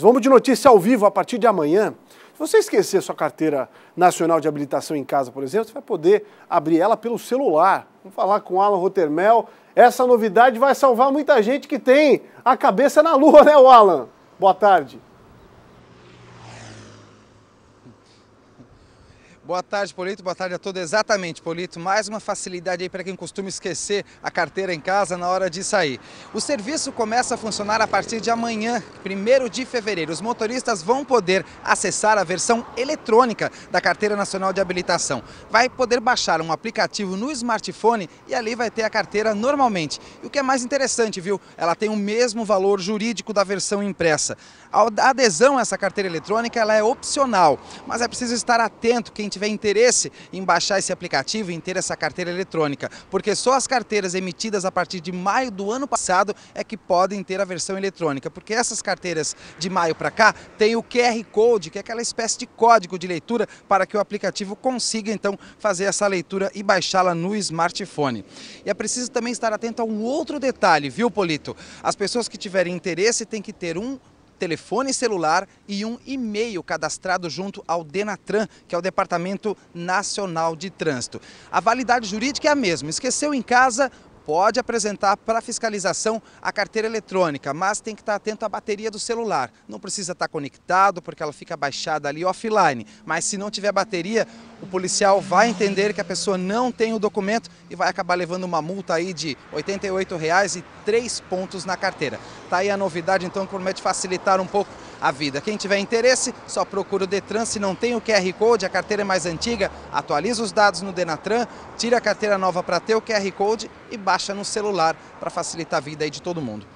Vamos de notícia ao vivo a partir de amanhã. Se você esquecer sua carteira nacional de habilitação em casa, por exemplo, você vai poder abrir ela pelo celular. Vamos falar com o Alan Rotermel. Essa novidade vai salvar muita gente que tem a cabeça na lua, né, Alan? Boa tarde. Boa tarde, Polito. Boa tarde a todos. Exatamente, Polito. Mais uma facilidade aí para quem costuma esquecer a carteira em casa na hora de sair. O serviço começa a funcionar a partir de amanhã, 1 de fevereiro. Os motoristas vão poder acessar a versão eletrônica da Carteira Nacional de Habilitação. Vai poder baixar um aplicativo no smartphone e ali vai ter a carteira normalmente. E o que é mais interessante, viu? Ela tem o mesmo valor jurídico da versão impressa. A adesão a essa carteira eletrônica ela é opcional, mas é preciso estar atento quem tiver interesse em baixar esse aplicativo e em ter essa carteira eletrônica, porque só as carteiras emitidas a partir de maio do ano passado é que podem ter a versão eletrônica, porque essas carteiras de maio para cá têm o QR Code, que é aquela espécie de código de leitura para que o aplicativo consiga então fazer essa leitura e baixá-la no smartphone. E é preciso também estar atento a um outro detalhe, viu, Polito? As pessoas que tiverem interesse têm que ter um telefone celular e um e-mail cadastrado junto ao Denatran, que é o Departamento Nacional de Trânsito. A validade jurídica é a mesma. Esqueceu em casa, pode apresentar para fiscalização a carteira eletrônica, mas tem que estar atento à bateria do celular. Não precisa estar conectado, porque ela fica baixada ali offline. Mas se não tiver bateria, o policial vai entender que a pessoa não tem o documento e vai acabar levando uma multa aí de R$ 88,00 e 3 pontos na carteira. Tá aí a novidade, então, que promete facilitar um pouco a vida. Quem tiver interesse, só procura o Detran. Se não tem o QR Code, a carteira é mais antiga, atualiza os dados no Denatran, tira a carteira nova para ter o QR Code e baixa no celular para facilitar a vida de todo mundo.